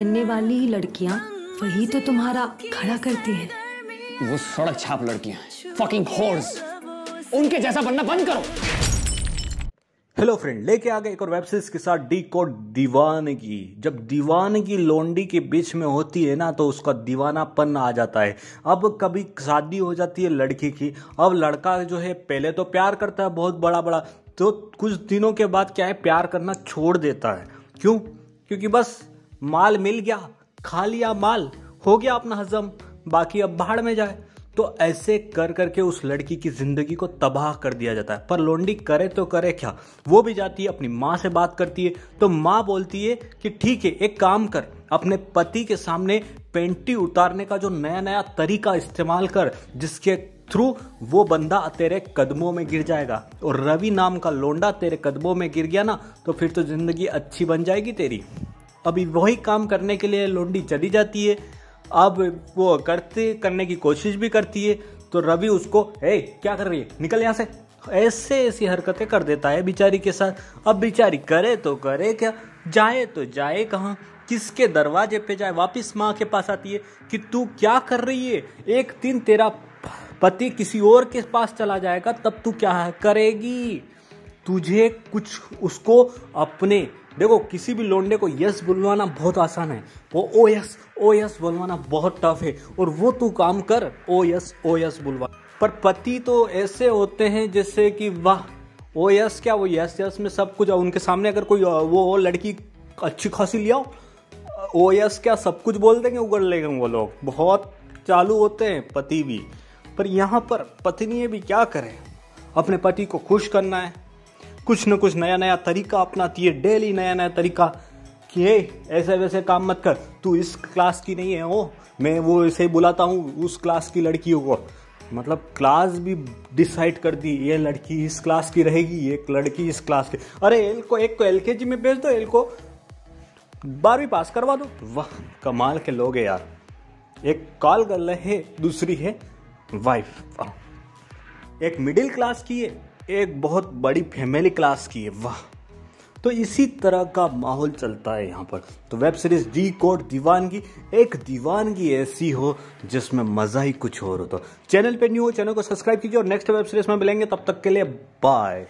बनने वाली लड़कियाँ वही तो तुम्हारा खड़ा करती है। वो सड़क छाप लड़कियाँ फकिंग हॉर्स उनके जैसा बनना बंद करो। हेलो फ्रेंड लेके आ गए एक और वेब सीरीज़ के साथ डी कोड दीवानगी जब दीवानगी लोंडी के बीच में होती है ना तो उसका दीवानापन आ जाता है। अब कभी शादी हो जाती है लड़की की। अब लड़का जो है पहले तो प्यार करता है बहुत बड़ा बड़ा तो कुछ दिनों के बाद क्या है प्यार करना छोड़ देता है। क्यों? क्योंकि बस माल मिल गया, खा लिया माल, हो गया अपना हजम, बाकी अब बाहर में जाए। तो ऐसे कर करके उस लड़की की ज़िंदगी को तबाह कर दिया जाता है। पर लोंडी करे तो करे क्या? वो भी जाती है, अपनी माँ से बात करती है। तो माँ बोलती है कि ठीक है, एक काम कर, अपने पति के सामने पेंटी उतारने का जो नया नया तरीका इस्तेमाल कर, जिसके थ्रू वो बंदा तेरे कदमों में गिर जाएगा। और रवि नाम का लोंडा तेरे कदमों में गिर गया ना तो फिर तो ज़िंदगी अच्छी बन जाएगी तेरी। अभी वही काम करने के लिए लोंडी चली जाती है। अब वो करते, करने की कोशिश भी करती है। तो रवि उसको ए क्या कर रही है? निकल यहाँ से। ऐसे, ऐसी हरकतें कर देता है बिचारी के साथ। अब बिचारी करे तो करे क्या? जाए तो जाए कहाँ? किसके दरवाजे पे जाए? वापिस माँ के पास आती है कि तू क्या कर रही है? एक दिन तेरा पति किसी और के पास चला जाएगा, तब तू क्या करेगी? तुझे कुछ उसको अपने, देखो, किसी भी लोंडे को यस बुलवाना बहुत आसान है। वो ओ यस ओ यस बुलवाना बहुत टफ है। और वो तू काम कर ओ यस ओ यस बुलवा। पर पति तो ऐसे होते हैं जैसे कि, वाह ओ यस क्या वो यस यस में सब कुछ, उनके सामने अगर कोई वो लड़की अच्छी खासी लिया ओ यस क्या सब कुछ बोल देंगे, उगड़ लेंगे वो लोग। बहुत चालू होते हैं पति भी। पर यहाँ पर पत्नी भी क्या करें? अपने पति को खुश करना है। कुछ न कुछ नया नया तरीका अपनाती है डेली नया नया तरीका कि, हे ऐसे वैसे काम मत कर, तू इस क्लास की नहीं है वो मैं वो ऐसे बुलाता हूँ उस क्लास की लड़कियों को। मतलब क्लास भी डिसाइड कर दी ये लड़की इस क्लास की रहेगी एक लड़की इस क्लास की अरे एल को एक को एल के जी में भेज दो एल को बारहवीं पास करवा दो। वाह, कमाल के लोग है यार। एक कॉल गर्ल है, दूसरी है वाइफ एक मिडिल क्लास की है एक बहुत बड़ी फैमिली क्लास की है, वाह। तो इसी तरह का माहौल चलता है यहाँ पर। तो वेब सीरीज़ डी कोड दीवानगी, एक दीवानगी ऐसी हो जिसमें मज़ा ही कुछ और हो तो चैनल पे न्यू हो चैनल को सब्सक्राइब कीजिए और नेक्स्ट वेब सीरीज़ में मिलेंगे, तब तक के लिए बाय